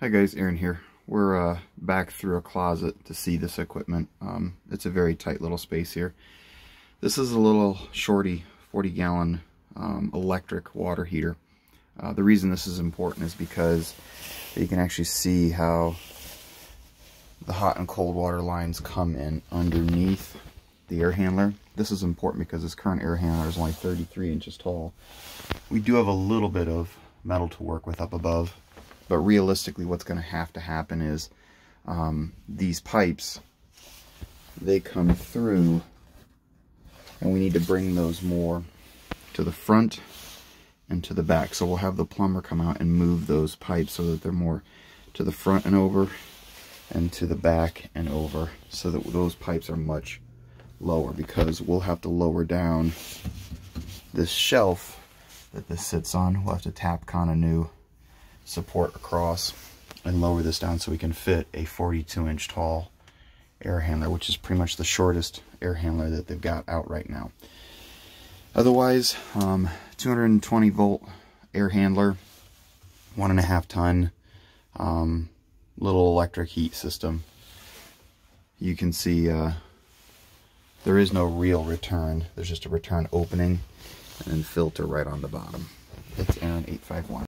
Hi guys, Aaron here. We're uh, back through a closet to see this equipment. Um, it's a very tight little space here. This is a little shorty 40 gallon um, electric water heater. Uh, the reason this is important is because you can actually see how the hot and cold water lines come in underneath the air handler. This is important because this current air handler is only 33 inches tall. We do have a little bit of metal to work with up above but realistically, what's going to have to happen is um, these pipes, they come through, and we need to bring those more to the front and to the back. So we'll have the plumber come out and move those pipes so that they're more to the front and over and to the back and over so that those pipes are much lower because we'll have to lower down this shelf that this sits on. We'll have to Tapcon a new support across and lower this down so we can fit a 42 inch tall air handler, which is pretty much the shortest air handler that they've got out right now. Otherwise, um, 220 volt air handler, one and a half ton, um, little electric heat system. You can see uh, there is no real return. There's just a return opening and then filter right on the bottom. It's Aaron 851.